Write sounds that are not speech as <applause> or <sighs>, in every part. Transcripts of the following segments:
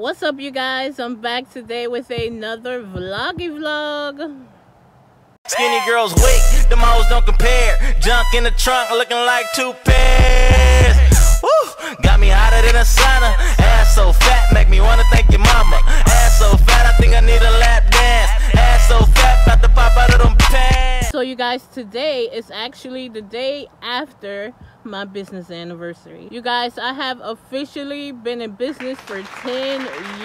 What's up, you guys? I'm back today with another vloggy vlog. Skinny girls wait, the models don't compare. Junk in the trunk looking like two pairs. Woo, got me hotter than a sauna. Ass so fat, make me wanna thank your mama. Ass so fat, I think I need a lap dance. Ass so fat, about to pop out of them pants. So, you guys, today is actually the day after my business anniversary. You guys, I have officially been in business for 10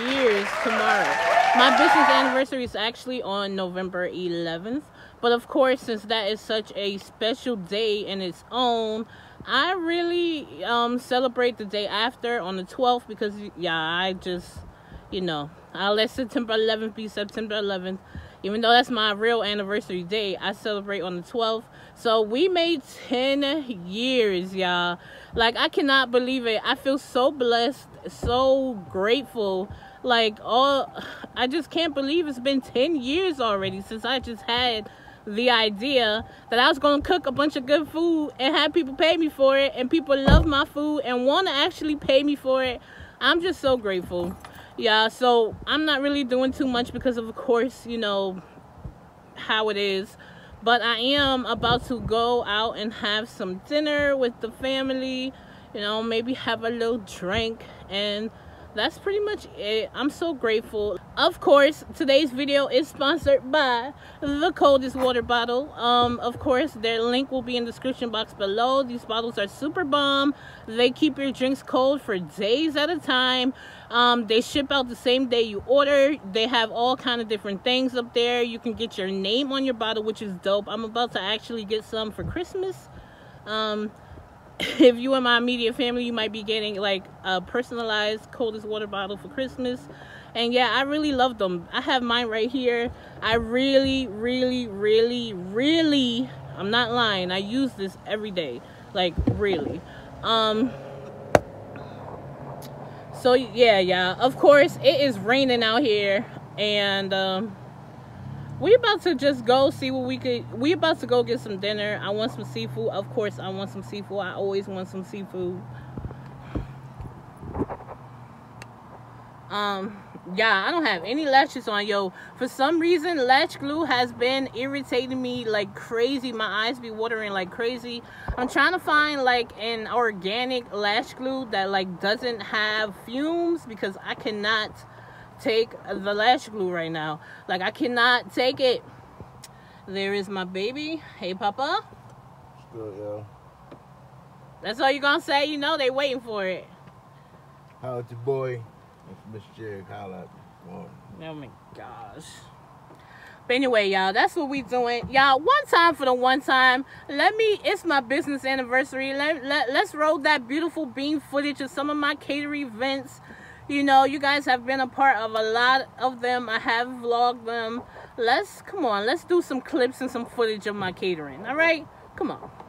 years tomorrow. My business anniversary is actually on November 11th. But of course, since that is such a special day in its own, I really um, celebrate the day after on the 12th because, yeah, I just, you know, I'll let September 11th be September 11th. Even though that's my real anniversary day, I celebrate on the 12th. So we made 10 years, y'all. Like, I cannot believe it. I feel so blessed, so grateful. Like, all, <sighs> I just can't believe it's been 10 years already since I just had the idea that I was going to cook a bunch of good food and have people pay me for it and people love my food and want to actually pay me for it. I'm just so grateful. Yeah, so I'm not really doing too much because of course, you know, how it is. But I am about to go out and have some dinner with the family, you know, maybe have a little drink and that's pretty much it. I'm so grateful. Of course today's video is sponsored by the coldest water bottle. Um of course their link will be in the description box below. These bottles are super bomb. They keep your drinks cold for days at a time. Um they ship out the same day you order. They have all kind of different things up there. You can get your name on your bottle which is dope. I'm about to actually get some for christmas. Um <coughs> if you and my immediate family, you might be getting like a personalized coldest water bottle for Christmas. And yeah, I really love them. I have mine right here. I really, really, really, really, I'm not lying. I use this every day. Like, really. Um, so yeah, yeah. Of course, it is raining out here. And, um, we about to just go see what we could we about to go get some dinner. I want some seafood. Of course i want some seafood. I always want some seafood. Um yeah i don't have any lashes on yo. For some reason lash glue has been irritating me like crazy. My eyes be watering like crazy. I'm trying to find like an organic lash glue that like doesn't have fumes because i cannot take the lash glue right now. Like, I cannot take it. There is my baby. Hey, Papa. That's all you're gonna say? You know they waiting for it. How it's your boy? It's Mr. Jerry. Holla Oh my gosh. But anyway, y'all, that's what we doing. Y'all, one time for the one time. Let me, it's my business anniversary. Let, let, let's roll that beautiful beam footage of some of my catering events you know you guys have been a part of a lot of them. I have vlogged them. Let's come on let's do some clips and some footage of my catering. All right? Come on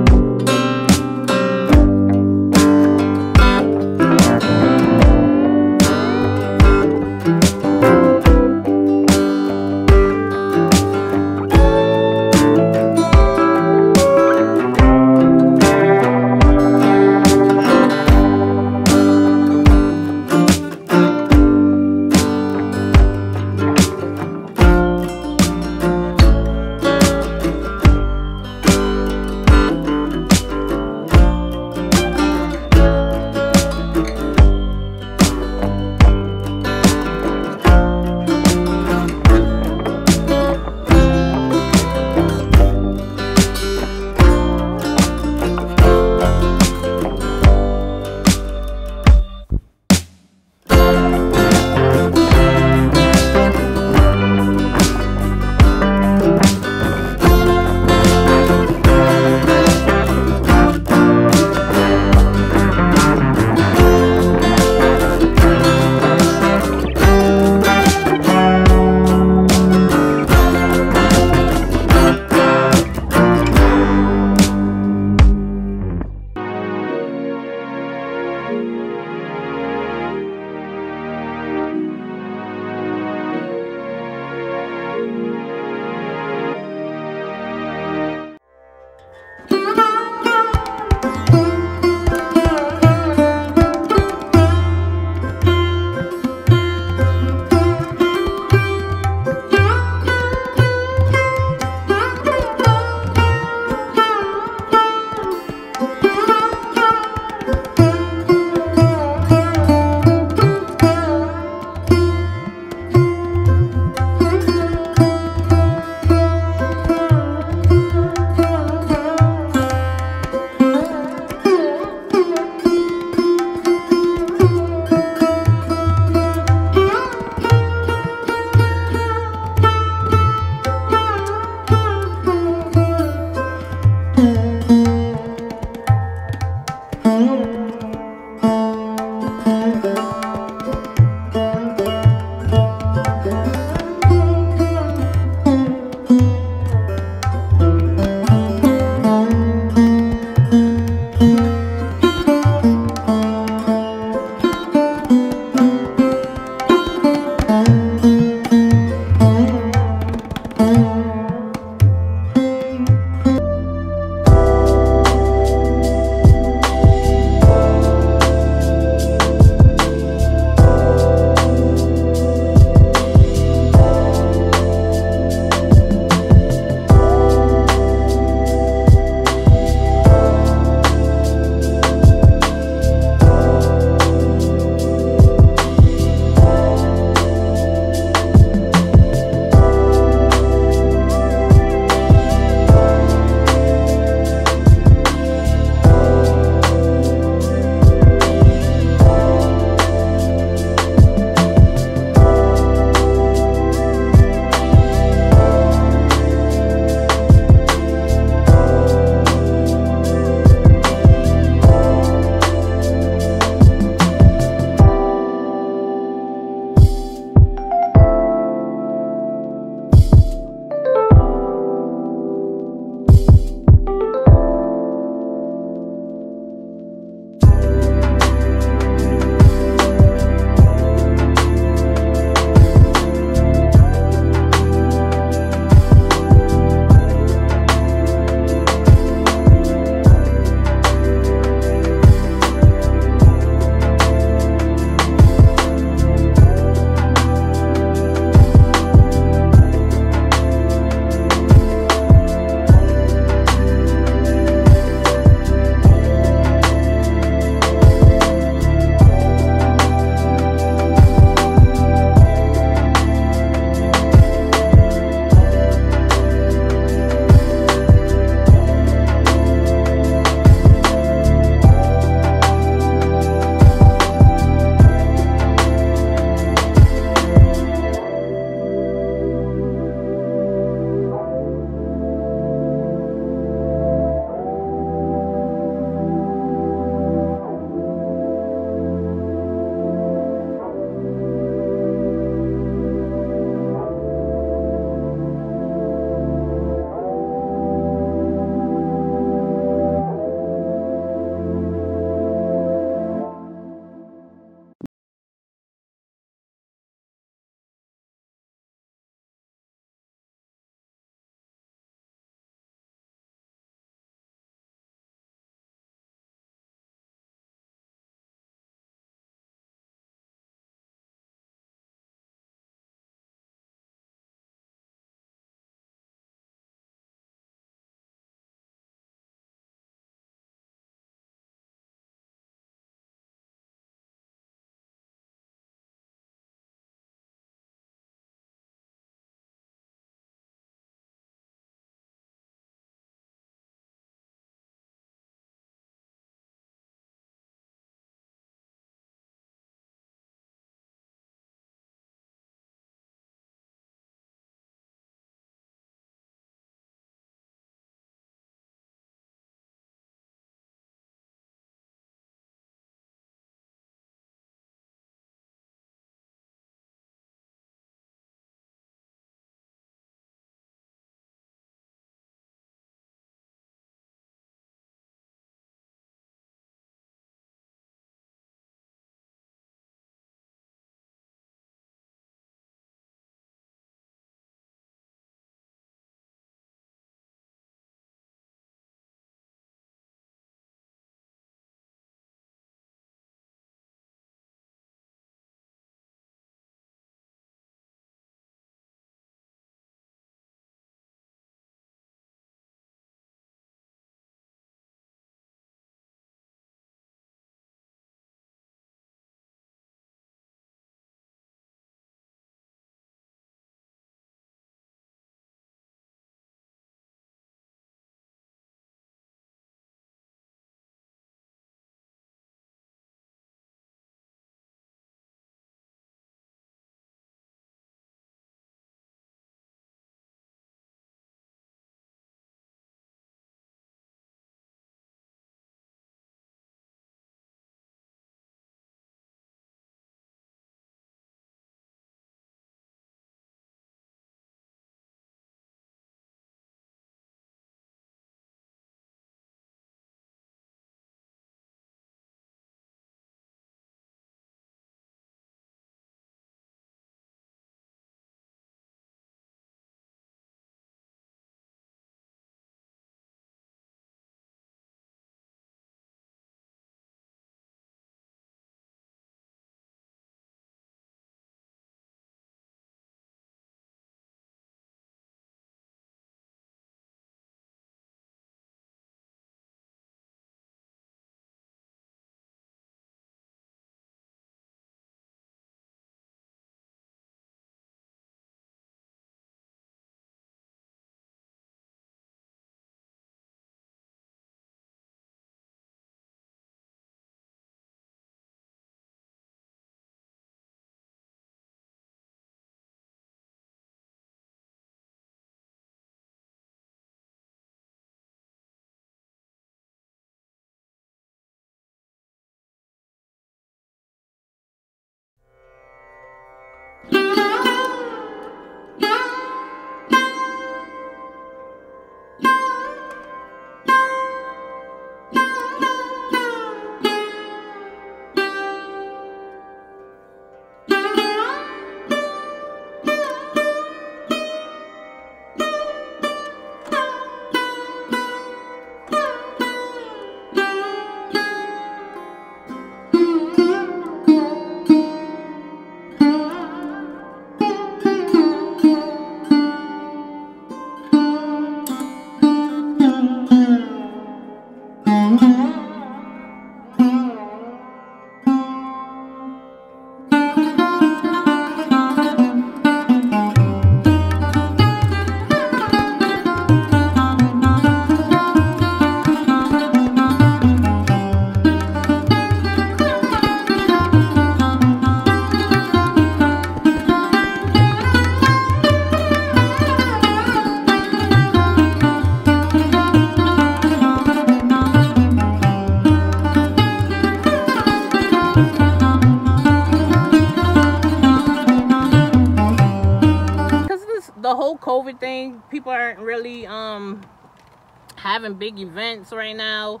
having big events right now.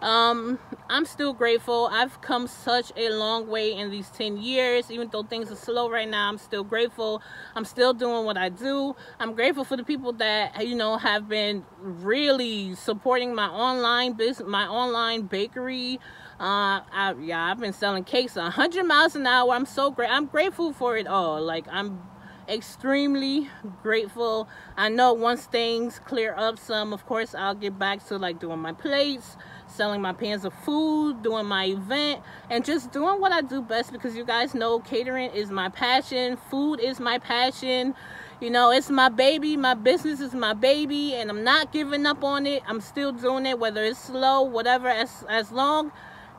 Um, I'm still grateful. I've come such a long way in these 10 years. Even though things are slow right now, I'm still grateful. I'm still doing what I do. I'm grateful for the people that, you know, have been really supporting my online business, my online bakery. Uh, I, yeah, I've been selling cakes 100 miles an hour. I'm so great. I'm grateful for it all. Like, I'm extremely grateful. I know once things clear up some, of course, I'll get back to like doing my plates, selling my pans of food, doing my event, and just doing what I do best because you guys know catering is my passion, food is my passion. You know, it's my baby, my business is my baby, and I'm not giving up on it. I'm still doing it, whether it's slow, whatever, as as long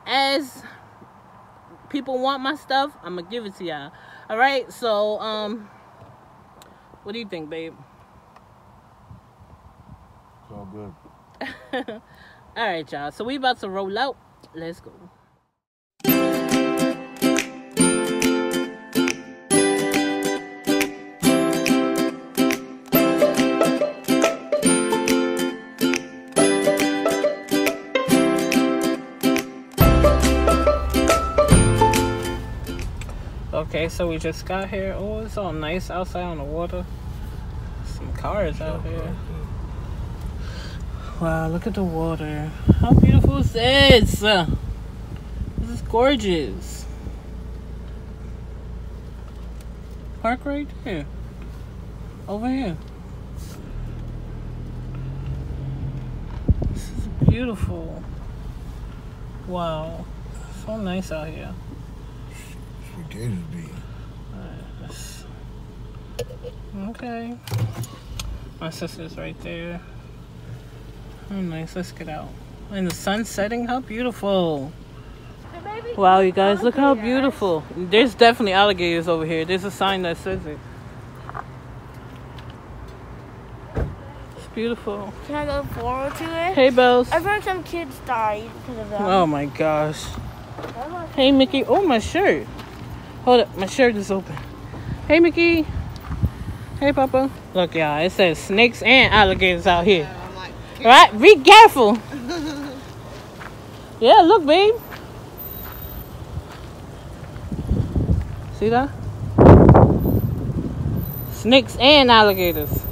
as people want my stuff, I'm gonna give it to y'all. All right, so um what do you think, babe? It's all good. <laughs> All right, y'all. So we about to roll out. Let's go. Okay, so we just got here. Oh, it's all nice outside on the water. Some cars out here. Wow, look at the water. How beautiful is this? This is gorgeous. Park right there. Over here. This is beautiful. Wow. So nice out here. It's Gators be. Yes. Okay. My sister's right there. Oh, nice. Let's get out. And the sun's setting. How beautiful. Wow, you guys, look how beautiful. There's definitely alligators over here. There's a sign that says it. It's beautiful. Can I go forward to it? Hey, Bells. I've heard some kids died because of that. Oh my gosh. Hey, Mickey. Oh, my shirt. Hold up. My shirt is open. Hey, Mickey. Hey, Papa. Look, y'all. It says snakes and alligators out here. Right? Be careful. <laughs> yeah, look, babe. See that? Snakes and alligators.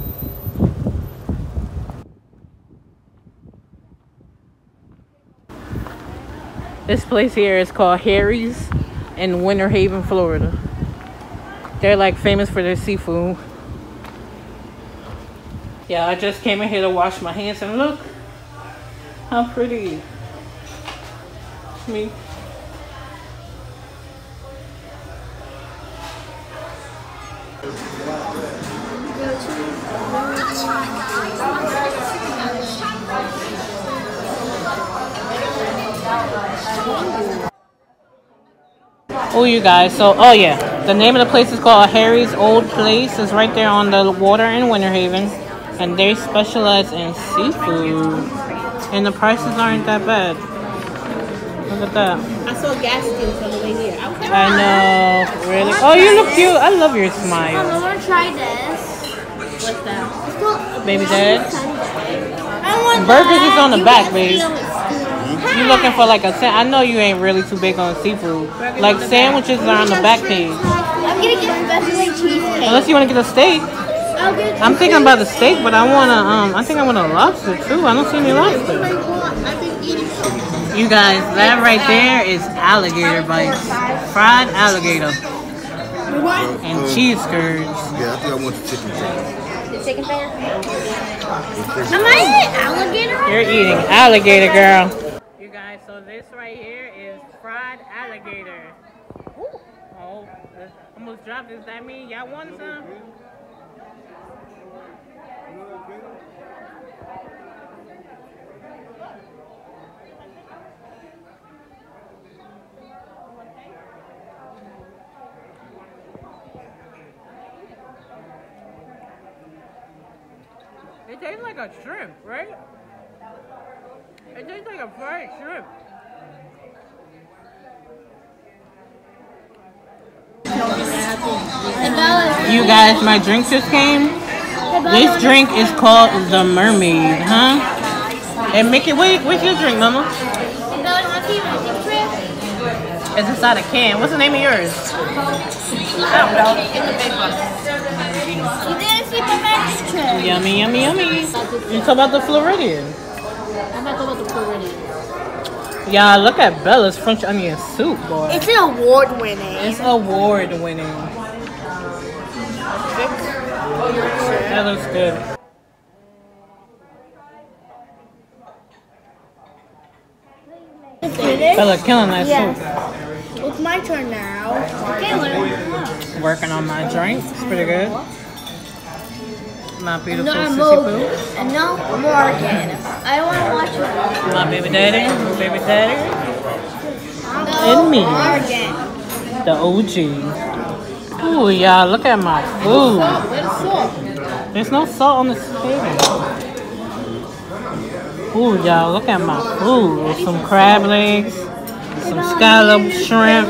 This place here is called Harry's in Winter Haven, Florida. They're like famous for their seafood. Yeah, I just came in here to wash my hands and look how pretty. Me. Oh, you guys. So, oh yeah, the name of the place is called Harry's Old Place. It's right there on the water in Winter Haven, and they specialize in seafood, and the prices aren't that bad. Look at that. I saw gas stations on the way here. I I know, really. Oh, you look cute. I love your smile, I want to try this. what's that? Baby dad. I Burgers that. is on the You back, babe. You looking for like a? sa- I know you ain't really too big on seafood. Like sandwiches are on the back page. I'm gonna get the best like cheesecake. Unless you want to get a steak. I'll get I'm thinking about the steak, but I wanna um I think I want a lobster too. I don't see any lobster. I've been eating so You guys, that right there is alligator bites. Fried alligator. And cheese curds. Yeah, I think I want the chicken finger. The chicken finger. Am I eating alligator? You're eating alligator, girl. You guys, so this right here is fried alligator. Ooh. Oh, almost dropped. Does that mean y'all want some? It tastes like a shrimp, right? It tastes like a fried shrimp. You guys, my drink just came. This drink is called the Mermaid, huh? And Mickey, wait, what's your drink, Mama? It's inside a can. What's the name of yours? You didn't see the magic. Yummy, yummy, yummy. You talk about the Floridian. I'm not talking about the Floridian. Yeah, look at Bella's French onion soup, boy. It's an award winning. It's award winning. That looks good. Bella killing that soup. It's my turn now. Working on my drink. It's pretty good. My beautiful No, I'm sissy over. poo. And no Morgan. I want to watch it. My baby daddy. Baby daddy. No And me. Morgan. The OG. Ooh, y'all, look at my food. Where's the salt? There's no salt on this table. Ooh, y'all, look at my food. Some crab legs, some scallop shrimp.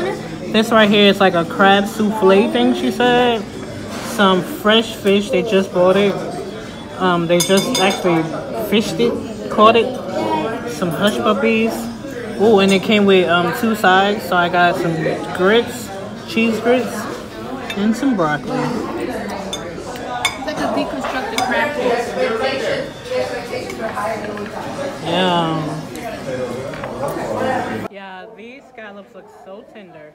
This right here is like a crab souffle thing, she said. Some fresh fish, they just bought it. Um, they just actually fished it, caught it. Some hush puppies. Ooh, and it came with um, two sides. So I got some grits, cheese grits, and some broccoli. It's like a deconstructed crab cake. Yeah. Yeah, these scallops look so tender.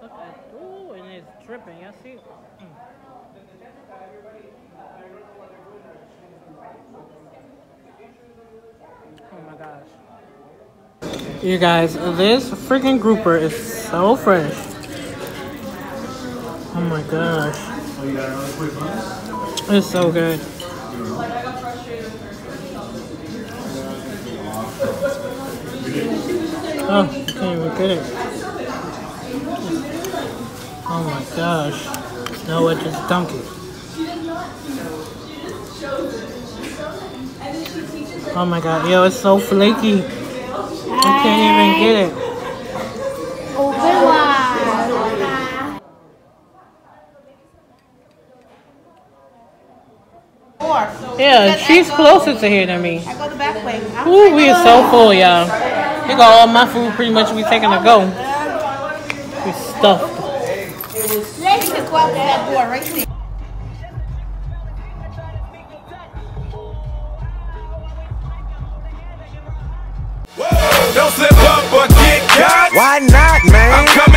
Look at, ooh, and it's dripping. Y'all see? Mm. Oh my gosh. You guys, this freaking grouper is so fresh. Oh my gosh. It's so good. Oh, I can't even get it. Oh my gosh. No, I just dunk it. Oh my god, yo, it's so flaky. I can't even get it. Yeah, she's closer to here than me. I go the back way. Ooh, we are so full, y'all. We got all my food pretty much we taking to go. We stuffed. Let's just go out that door right there. Don't slip up or get caught. Why not, man? I'm coming